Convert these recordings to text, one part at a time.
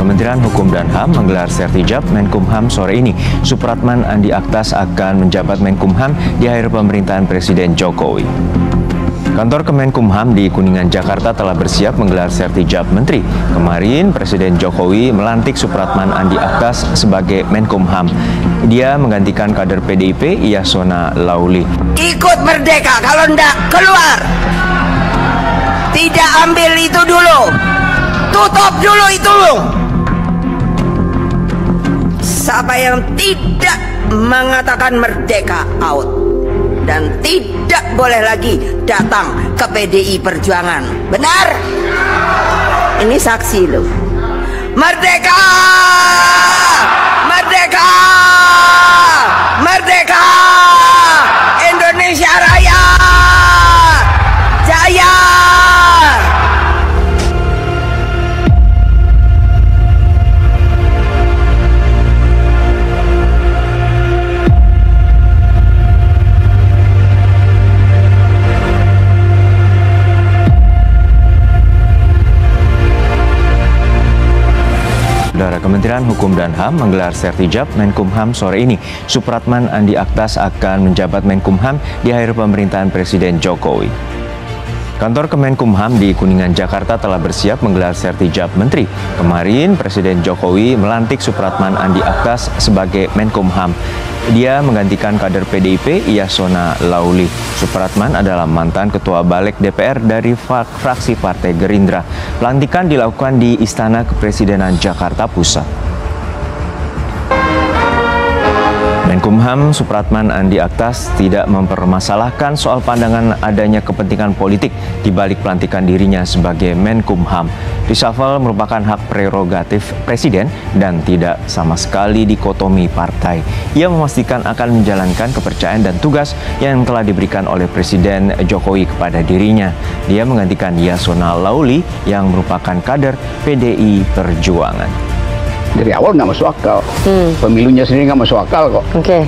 Kementerian Hukum dan HAM menggelar sertijab Menkumham sore ini. Supratman Andi Aktas akan menjabat Menkumham di akhir pemerintahan Presiden Jokowi. Kantor Kemenkumham di Kuningan, Jakarta telah bersiap menggelar sertijab menteri. Kemarin Presiden Jokowi melantik Supratman Andi Aktas sebagai Menkumham. Dia menggantikan kader PDIP Yasona Lauli. Ikut merdeka, kalau ndak keluar. Tidak ambil itu dulu. Tutup dulu itu. Siapa yang tidak mengatakan merdeka out dan tidak boleh lagi datang ke PDI Perjuangan. Benar? Ini saksi loh. Merdeka! Merdeka! Merdeka! Kementerian Hukum dan HAM menggelar sertijab Menkumham sore ini. Supratman Andi Aktas akan menjabat Menkumham di akhir pemerintahan Presiden Jokowi. Kantor Kemenkumham di Kuningan, Jakarta telah bersiap menggelar sertijab menteri. Kemarin Presiden Jokowi melantik Supratman Andi Aktas sebagai Menkumham. Dia menggantikan kader PDIP Yasona Lauli. Supratman adalah mantan ketua balik DPR dari fraksi Partai Gerindra. Pelantikan dilakukan di Istana Kepresidenan Jakarta Pusat. Menkumham Supratman Andi Aktas tidak mempermasalahkan soal pandangan adanya kepentingan politik di balik pelantikan dirinya sebagai Menkumham. Reshuffle merupakan hak prerogatif Presiden dan tidak sama sekali dikotomi partai. Ia memastikan akan menjalankan kepercayaan dan tugas yang telah diberikan oleh Presiden Jokowi kepada dirinya. Dia menggantikan Yasona Lauli yang merupakan kader PDI Perjuangan dari awal nggak masuk akal. Hmm. Pemilunya sendiri nggak masuk akal kok. Oke.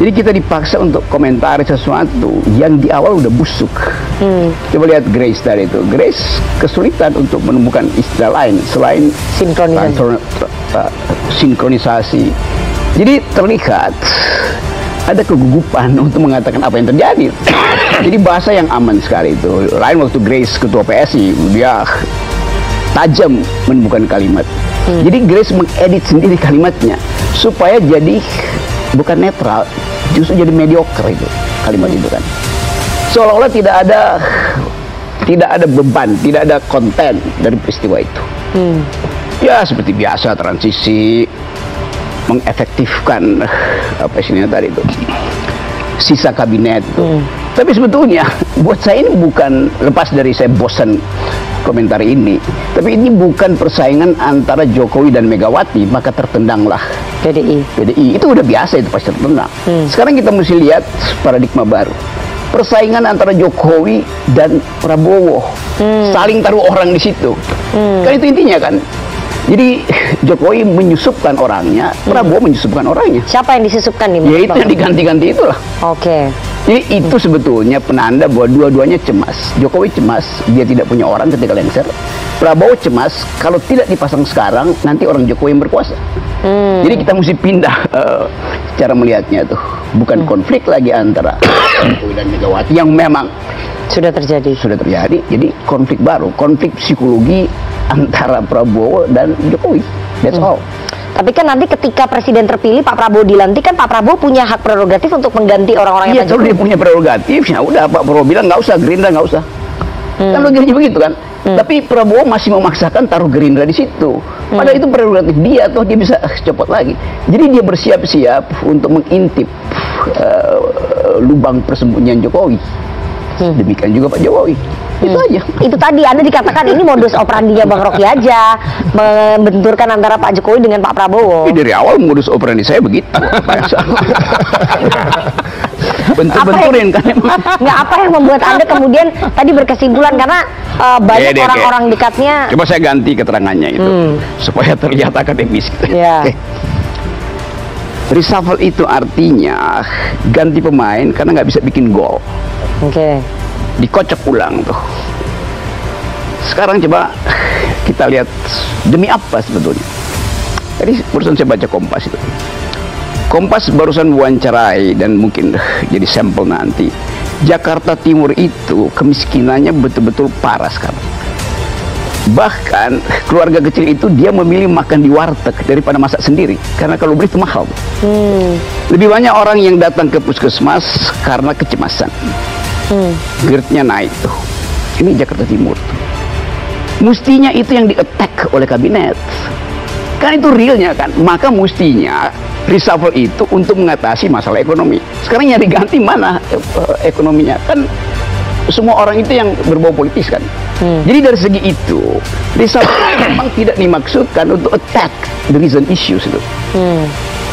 Jadi kita dipaksa untuk komentari sesuatu yang di awal udah busuk. Hmm. Coba lihat Grace tadi itu. Grace kesulitan untuk menemukan istilah lain selain Sinkronisasi. tra- sinkronisasi. Jadi terlihat ada kegugupan untuk mengatakan apa yang terjadi. Jadi bahasa yang aman sekali itu. Lain waktu Grace ketua PSI, dia tajam menemukan kalimat. Jadi Grace mengedit sendiri kalimatnya supaya jadi bukan netral, justru jadi mediocre itu kalimat itu kan. Seolah-olah tidak ada tidak ada beban, tidak ada konten dari peristiwa itu. Ya seperti biasa transisi mengefektifkan apa istilahnya tadi itu sisa kabinet itu. Tapi sebetulnya buat saya ini bukan lepas dari saya bosan komentar ini, tapi ini bukan persaingan antara Jokowi dan Megawati, maka tertendanglah PDI. PDI. Itu udah biasa itu pasti tertendang. Sekarang kita mesti lihat paradigma baru. Persaingan antara Jokowi dan Prabowo. Saling taruh orang di situ. Kan itu intinya kan. Jadi Jokowi menyusupkan orangnya, Prabowo menyusupkan orangnya. Siapa yang disusupkan nih? Ya itu yang diganti-ganti itulah. Oke. Jadi itu sebetulnya penanda bahwa dua-duanya cemas. Jokowi cemas, dia tidak punya orang ketika lengser. Prabowo cemas, kalau tidak dipasang sekarang, nanti orang Jokowi yang berkuasa. Jadi kita mesti pindah eh, cara melihatnya tuh. Bukan konflik lagi antara Jokowi dan Megawati yang memang Sudah terjadi. sudah terjadi. Jadi konflik baru, konflik psikologi antara Prabowo dan Jokowi. That's all. Tapi kan nanti ketika presiden terpilih Pak Prabowo dilantik kan Pak Prabowo punya hak prerogatif untuk mengganti orang-orang Iya, yang kalau dia punya prerogatif, ya udah Pak Prabowo bilang nggak usah, Gerindra nggak usah. Kan logikanya begitu kan. Tapi Prabowo masih memaksakan taruh Gerindra di situ. Padahal itu prerogatif dia, toh dia bisa copot lagi. Jadi dia bersiap-siap untuk mengintip eh, lubang persembunyian Jokowi. Demikian juga Pak Jokowi. Itu aja. itu tadi Anda dikatakan ini modus operandinya Bang Rocky aja membenturkan antara Pak Jokowi dengan Pak Prabowo. Tapi dari awal modus operandi saya begitu. Bentur-benturin kan. Nggak apa yang membuat Anda kemudian tadi berkesimpulan karena uh, banyak dek, orang-orang dek. dekatnya Coba saya ganti keterangannya itu supaya terlihat akademis. Ya. Oke. Reshuffle itu artinya ganti pemain karena nggak bisa bikin gol, Oke. Dikocok ulang tuh. Sekarang coba kita lihat demi apa sebetulnya. Jadi barusan saya baca Kompas itu. Kompas barusan wawancarai dan mungkin jadi sampel nanti. Jakarta Timur itu kemiskinannya betul-betul parah sekarang. Bahkan keluarga kecil itu dia memilih makan di warteg daripada masak sendiri karena kalau beli itu mahal. Lebih banyak orang yang datang ke puskesmas karena kecemasan. GERD-nya naik tuh. Ini Jakarta Timur. Mestinya itu yang di-attack oleh kabinet. Kan itu realnya kan. Maka mestinya reshuffle itu untuk mengatasi masalah ekonomi. Sekarang yang diganti mana eh, ekonominya? Kan semua orang itu yang berbau politis kan. Jadi dari segi itu, reshuffle memang tidak dimaksudkan untuk attack the reason issues itu.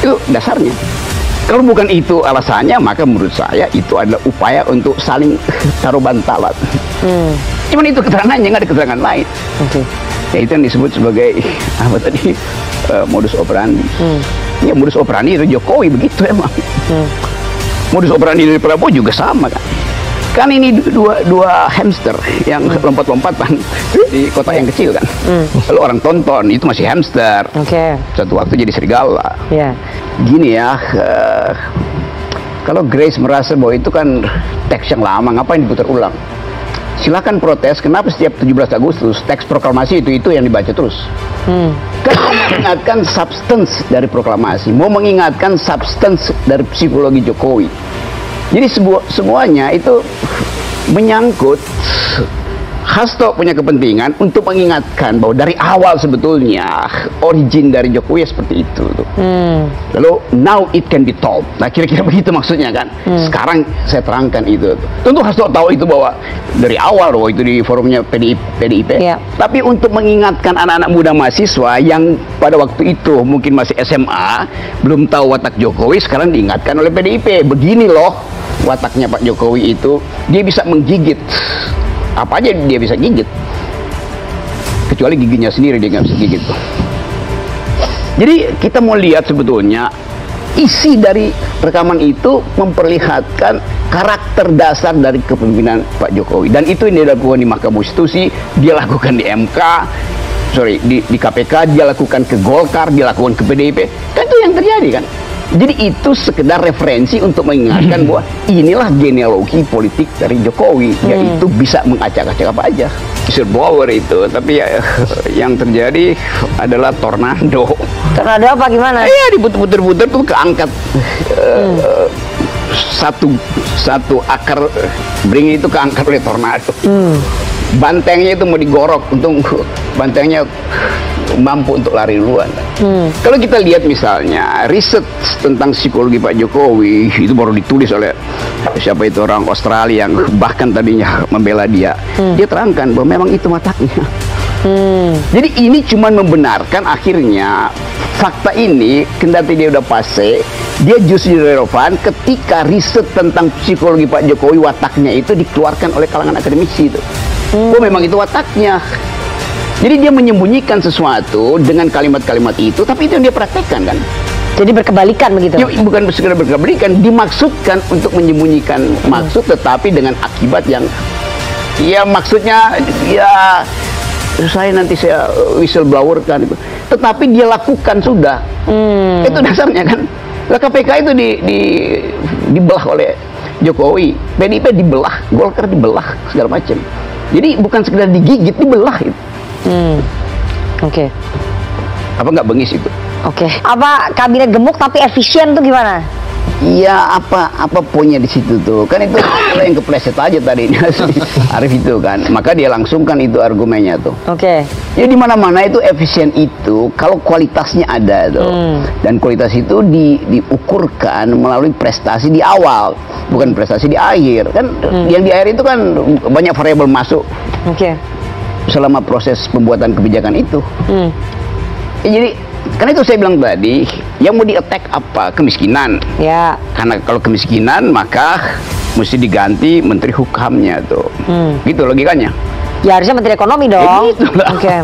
Itu dasarnya. Kalau bukan itu alasannya, maka menurut saya itu adalah upaya untuk saling taruh bantalan. Cuman itu keterangannya, nggak ada keterangan lain. Oke. Ya itu yang disebut sebagai apa tadi eh, modus operandi. Ya modus operandi itu Jokowi begitu emang. Modus operandi dari Prabowo juga sama kan. Kan ini du- dua dua hamster yang lompat-lompatan di kota yang kecil kan. Lalu orang tonton itu masih hamster. Oke. Satu waktu jadi serigala. Ya. Gini ya, eh, kalau Grace merasa bahwa itu kan teks yang lama, ngapain diputar ulang? Silakan protes, kenapa setiap 17 Agustus teks proklamasi itu itu yang dibaca terus? Kan mau mengingatkan substance dari proklamasi, mau mengingatkan substance dari psikologi Jokowi. Jadi sebu- semuanya itu menyangkut Hasto punya kepentingan untuk mengingatkan bahwa dari awal sebetulnya origin dari Jokowi seperti itu. tuh. Lalu now it can be told. Nah kira-kira begitu maksudnya kan. Sekarang saya terangkan itu. Tentu Hasto tahu itu bahwa dari awal bahwa itu di forumnya PDIP. PDIP. Iya. Tapi untuk mengingatkan anak-anak muda mahasiswa yang pada waktu itu mungkin masih SMA belum tahu watak Jokowi sekarang diingatkan oleh PDIP. Begini loh wataknya Pak Jokowi itu dia bisa menggigit. Apa aja dia bisa gigit? Kecuali giginya sendiri dia nggak bisa gigit jadi kita mau lihat sebetulnya isi dari rekaman itu memperlihatkan karakter dasar dari kepemimpinan Pak Jokowi. Dan itu yang dia lakukan di Mahkamah Konstitusi dia lakukan di MK sorry di, di KPK dia lakukan ke Golkar dia lakukan ke PDIP kan itu yang terjadi kan jadi itu sekedar referensi untuk mengingatkan bahwa inilah genealogi politik dari Jokowi yaitu bisa mengacak-acak apa aja whistleblower itu tapi ya yang terjadi adalah tornado Tornado apa gimana? Iya diputer-puter tuh keangkat eh, satu satu akar beringin itu keangkat oleh tornado. Bantengnya itu mau digorok, untung bantengnya mampu untuk lari duluan. Kalau kita lihat misalnya riset tentang psikologi Pak Jokowi itu baru ditulis oleh siapa itu orang Australia yang bahkan tadinya membela dia. Dia terangkan bahwa memang itu wataknya. Jadi ini cuma membenarkan akhirnya fakta ini kendati dia udah pase, dia justru relevan ketika riset tentang psikologi Pak Jokowi wataknya itu dikeluarkan oleh kalangan akademisi itu. Oh memang itu wataknya. Jadi dia menyembunyikan sesuatu dengan kalimat-kalimat itu, tapi itu yang dia praktekkan kan. Jadi berkebalikan begitu. Ya, bukan sekedar berkebalikan, dimaksudkan untuk menyembunyikan maksud, tetapi dengan akibat yang, ya maksudnya ya saya nanti saya whistleblower kan. Tetapi dia lakukan sudah. Itu dasarnya kan. Lah KPK itu di, di dibelah oleh Jokowi, PDIP dibelah, Golkar dibelah segala macam. Jadi bukan sekedar digigit, dibelah itu. Hmm. Oke. Apa nggak bengis itu? Oke. Apa kabinet gemuk tapi efisien tuh gimana? Iya apa apa poinnya di situ tuh kan itu yang kepleset aja tadi Arif itu kan maka dia langsungkan itu argumennya tuh Oke. ya di mana mana itu efisien itu kalau kualitasnya ada tuh Hmm. dan kualitas itu di, diukurkan melalui prestasi di awal bukan prestasi di akhir kan yang di akhir itu kan banyak variabel masuk Oke. Selama proses pembuatan kebijakan itu Hmm. Ya, jadi karena itu saya bilang tadi yang mau di attack apa kemiskinan Ya. karena kalau kemiskinan maka mesti diganti menteri hukamnya tuh Hmm. gitu logikanya Ya harusnya Menteri Ekonomi dong. Ya gitu lah. Oke.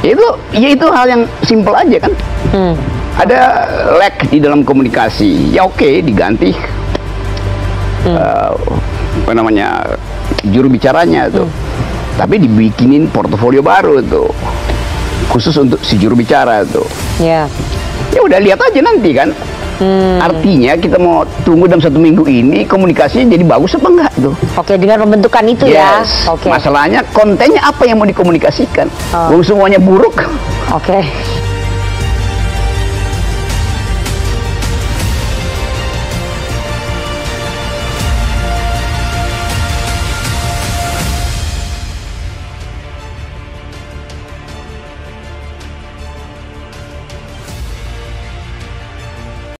itu ya itu hal yang simpel aja kan Hmm. ada lag di dalam komunikasi ya oke diganti eh, apa namanya juru bicaranya tuh tapi dibikinin portofolio baru tuh khusus untuk si juru bicara tuh. Ya. Ya udah lihat aja nanti kan. Hmm. Artinya kita mau tunggu dalam satu minggu ini komunikasinya jadi bagus apa enggak tuh? Oke, dengan pembentukan itu ya. Yes. Oke. Masalahnya kontennya apa yang mau dikomunikasikan? Oh. Wong semuanya buruk. Oke.